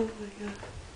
Oh my god.